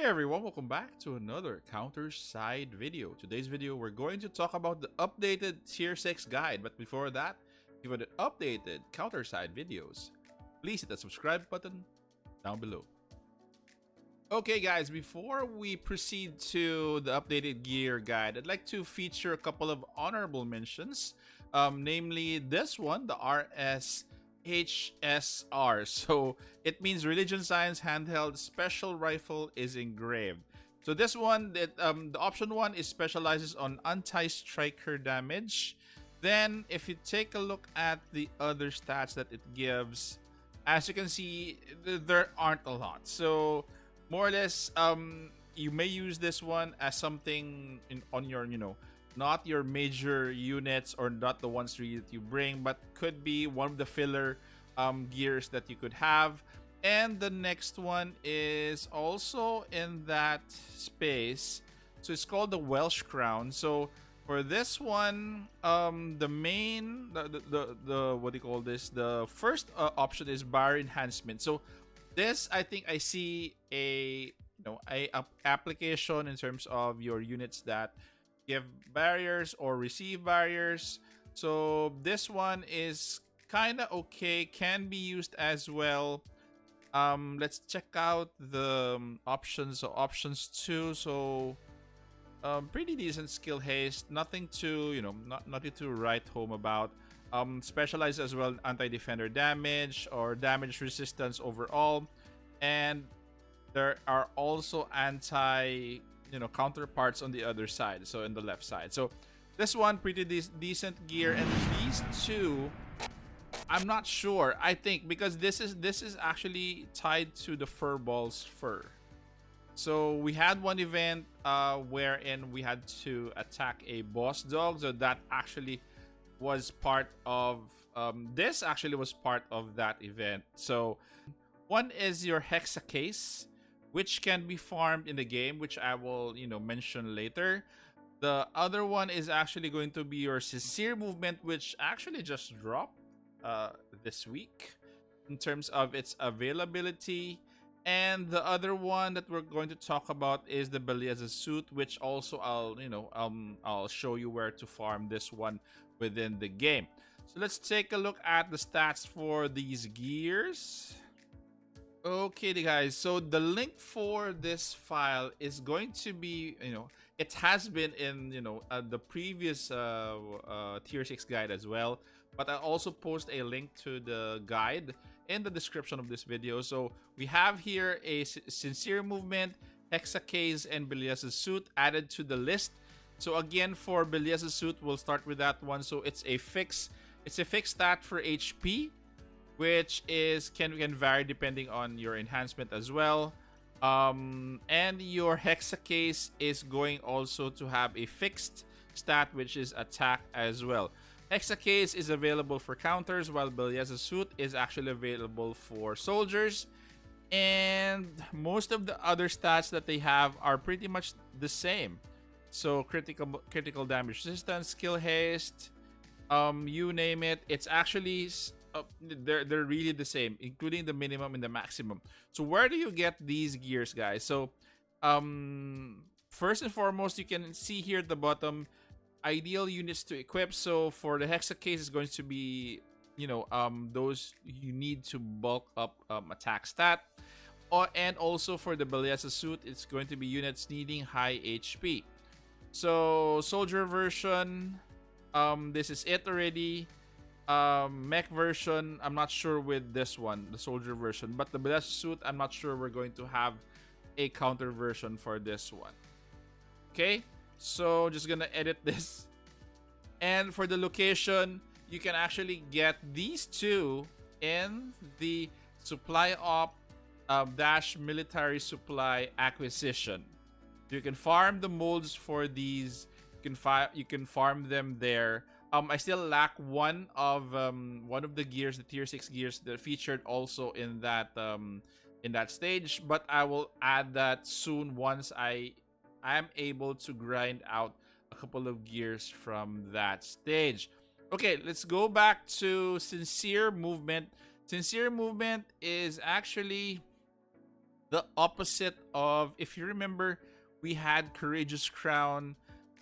Hey everyone, welcome back to another counter side video. Today's video we're going to talk about the updated tier 6 guide, but before that, if you want the updated counter side videos, please hit the subscribe button down below. Okay guys, before we proceed to the updated gear guide, I'd like to feature a couple of honorable mentions. Um, namely this one, the RS HSR. So it means Religion Science Handheld Special Rifle is engraved. So this one, that um, the option one is specializes on anti-striker damage. Then if you take a look at the other stats that it gives, as you can see, there aren't a lot. So more or less, um, you may use this one as something in, on your, you know, not your major units or not the ones that you bring, but could be one of the filler um, gears that you could have. And the next one is also in that space. So it's called the Welsh Crown. So for this one, um, the main, the, the, the, the, what do you call this? The first uh, option is bar enhancement. So this, I think I see a, you know, a, a application in terms of your units that give barriers or receive barriers. So this one is kind of okay. Can be used as well. Um, let's check out the um, options. Options two. So um, pretty decent skill haste. Nothing to you know, not nothing to write home about. Um, specialized as well anti-defender damage or damage resistance overall, and there are also anti you know counterparts on the other side so in the left side. So this one pretty de decent gear and these two i'm not sure. I think because this is this is actually tied to the fur balls fur. So we had one event uh wherein we had to attack a boss dog so that actually was part of um this actually was part of that event. So one is your hexa case which can be farmed in the game, which I will, you know, mention later. The other one is actually going to be your sincere movement, which actually just dropped uh, this week in terms of its availability. And the other one that we're going to talk about is the Belleza suit, which also I'll, you know, um, I'll show you where to farm this one within the game. So let's take a look at the stats for these gears. Okay, guys. So the link for this file is going to be, you know, it has been in, you know, uh, the previous uh, uh, tier 6 guide as well. But I also post a link to the guide in the description of this video. So we have here a sincere movement, Hexacase, and Belieza's suit added to the list. So again, for Belieza's suit, we'll start with that one. So it's a fix. It's a fixed stat for HP which is can can vary depending on your enhancement as well. Um, and your hexa case is going also to have a fixed stat, which is attack as well. Hexa case is available for counters, while Belleza suit is actually available for soldiers. And most of the other stats that they have are pretty much the same. So critical critical damage resistance, skill haste, um, you name it. It's actually they're they're really the same, including the minimum and the maximum. So where do you get these gears, guys? So, um, first and foremost, you can see here at the bottom, ideal units to equip. So for the hexa case, is going to be you know um those you need to bulk up um, attack stat. Uh, and also for the Belleza suit, it's going to be units needing high HP. So soldier version, um, this is it already um, mech version, I'm not sure with this one, the soldier version. But the blessed suit, I'm not sure we're going to have a counter version for this one. Okay, so just gonna edit this. And for the location, you can actually get these two in the supply op um, dash military supply acquisition. You can farm the molds for these. You can you can farm them there. Um, I still lack one of um one of the gears, the tier six gears that featured also in that um in that stage, but I will add that soon once I am able to grind out a couple of gears from that stage. Okay, let's go back to sincere movement. Sincere movement is actually the opposite of if you remember we had courageous crown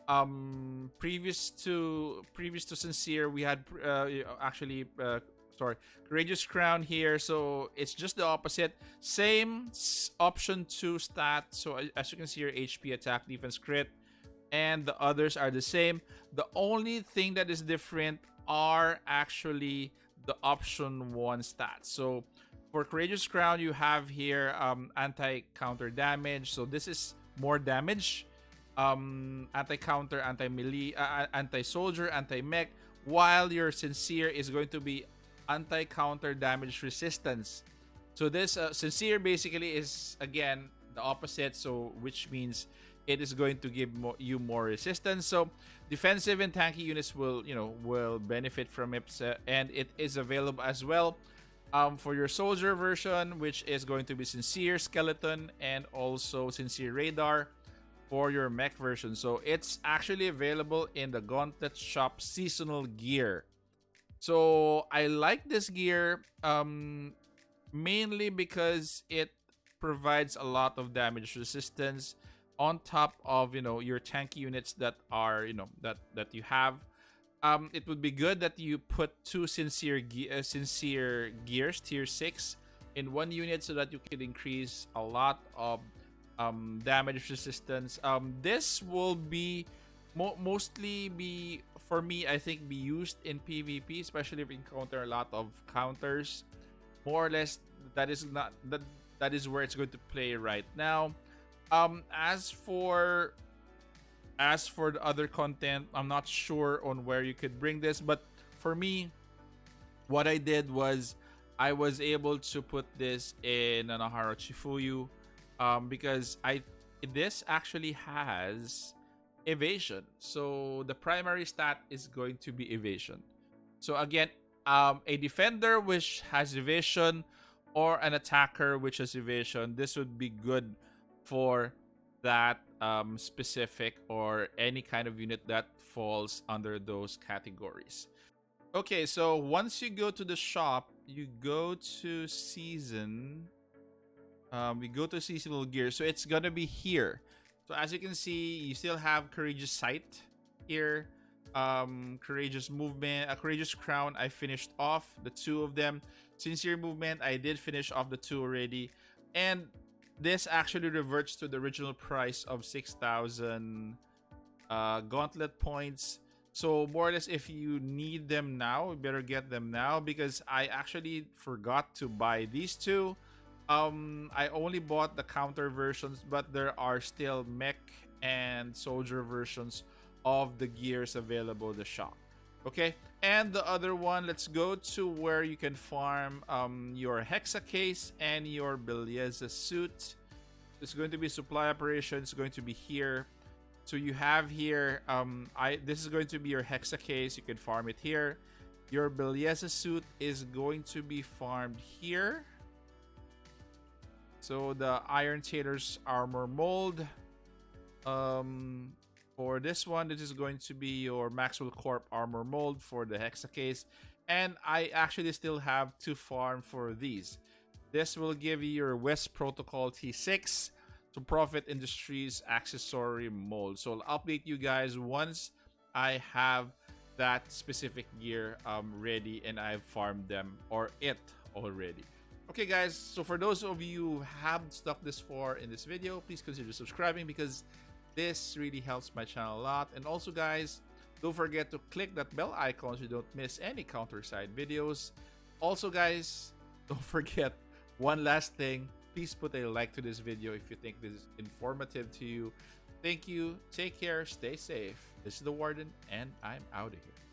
um previous to previous to sincere we had uh, actually uh, sorry courageous crown here. So it's just the opposite. Same option 2 stat. So as you can see your hp attack defense crit and the others are the same. The only thing that is different are actually the option 1 stats. So for courageous crown you have here um anti counter damage. So this is more damage um, anti-counter, anti-melee, uh, uh, anti-soldier, anti-mech, while your sincere is going to be anti-counter damage resistance. So this uh, sincere basically is again the opposite. So which means it is going to give you more resistance. So defensive and tanky units will you know will benefit from it, uh, and it is available as well. Um, for your soldier version, which is going to be sincere skeleton and also sincere radar for your mech version. So it's actually available in the Gauntlet Shop seasonal gear. So I like this gear um, mainly because it provides a lot of damage resistance on top of you know your tank units that are you know that that you have. Um, it would be good that you put two sincere ge- uh, sincere gears tier six in one unit so that you can increase a lot of um, damage resistance. Um, this will be mo- mostly be for me. I think be used in PvP, especially if you encounter a lot of counters. More or less, that is not that that is where it's going to play right now. Um, as for as for the other content, I'm not sure on where you could bring this, but for me, what I did was I was able to put this in Anohara Chifuyu um, because I this actually has evasion. So the primary stat is going to be evasion. So again, um, a defender which has evasion or an attacker which has evasion, this would be good for that um, specific or any kind of unit that falls under those categories. Okay, so once you go to the shop, you go to season um, we go to seasonal gear. So it's gonna be here. So as you can see, you still have courageous sight here. Um, courageous movement, a courageous crown. I finished off the two of them. Sincere movement. I did finish off the two already, and this actually reverts to the original price of six thousand uh, gauntlet points. So more or less, if you need them now, you better get them now because I actually forgot to buy these two um, I only bought the counter versions, but there are still mech and soldier versions of the gears available the shop. Okay, and the other one, let's go to where you can farm um, your Hexa case and your Belleza suit. It's going to be supply operation. It's going to be here. So you have here, um, I this is going to be your Hexa case. You can farm it here. Your Belleza suit is going to be farmed here. So the Iron Tailor's armor mold. Um, for this one, this is going to be your Maxwell Corp armor mold for the Hexa case. And I actually still have to farm for these. This will give you your West Protocol T6 to Profit Industries accessory mold. So I'll update you guys once I have that specific gear um, ready and I've farmed them or it already. Okay, guys, so for those of you who have stuck this far in this video, please consider subscribing because this really helps my channel a lot. And also, guys, don't forget to click that bell icon so you don't miss any counter side videos. Also, guys, don't forget one last thing. Please put a like to this video if you think this is informative to you. Thank you. Take care. Stay safe. This is the Warden, and I'm out of here.